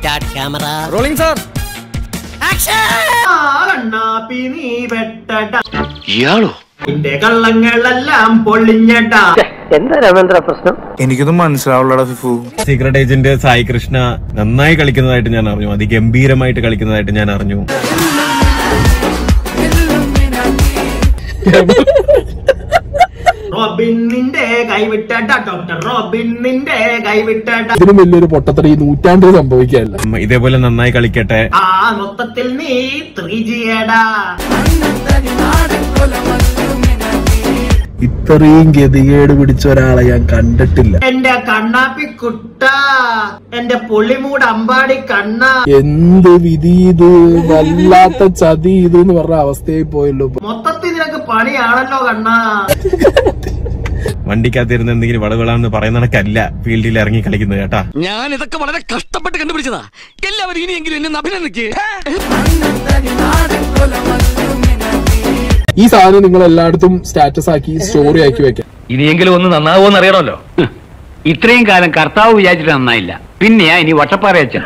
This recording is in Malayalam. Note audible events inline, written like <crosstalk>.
സ്റ്റാർട്ട് ക്യാമറ റോളിംഗ് സാർ ഇയാളോ? എനിക്കൊന്നും മനസ്സിലാവുള്ളടാ ഫിഫു. സീക്രട്ട് ഏജന്റ് സായി കൃഷ്ണ നന്നായി കളിക്കുന്നതായിട്ട് ഞാൻ അറിഞ്ഞു. അതിഗംഭീരമായിട്ട് കളിക്കുന്നതായിട്ട് ഞാൻ അറിഞ്ഞു. <laughs> റോബിൻ നിന്റെ കൈവിട്ടട ഡോക്ടർ റോബിൻ നിന്റെ കൈവിട്ടട ഇതിനും വലിയൊരു പൊട്ടത്തടി ഈ നൂറ്റാണ്ടിൽ സംഭവിക്കാല്ല ഇതേപോലെ നന്നായി കളിക്കട്ടെ. ആ മൊത്തത്തിൽ നീ ത്രീ ജിയടാ ഇത്രയും ഗതികേട് പിടിച്ച ഒരാളെ ഞാൻ കണ്ടിട്ടില്ല. എന്റെ കണ്ണാപ്പി കുട്ട എന്റെ പൊളിമൂട് അമ്പാടി കണ്ണ. എന്ത് വിധി ഇത്? വല്ലാത്ത ചതി ഇത് എന്ന് പറഞ്ഞ അവസ്ഥയായി പോയല്ലോ. മൊത്തത്തിൽ നിനക്ക് പണിയാണല്ലോ കണ്ണാ. <laughs> വണ്ടിക്കകത്തിരുന്ന് എന്തെങ്കിലും വളവിളാന്ന് പറയുന്ന കണക്കല്ല ഫീൽഡിൽ ഇറങ്ങി കളിക്കുന്നത് കേട്ടാ. ഞാൻ ഇതൊക്കെ വളരെ കഷ്ടപ്പെട്ട് കണ്ടുപിടിച്ചതാ. എല്ലാവരും ഇനിയെങ്കിലും എന്നെ അഭിനന്ദിക്കേ. ഈ സാധനം നിങ്ങൾ എല്ലായിടത്തും സ്റ്റാറ്റസ് ആക്കി സ്റ്റോറി ആക്കി വെക്കാം. ഇനിയെങ്കിലും ഒന്ന് നന്നാവോന്ന് അറിയണമല്ലോ. ഇത്രയും കാലം കർത്താവ് വിചാരിച്ചിട്ട് നന്നായില്ല. പിന്നെയാ ഇനി വട്ടപ്പാറയച്ചൻ.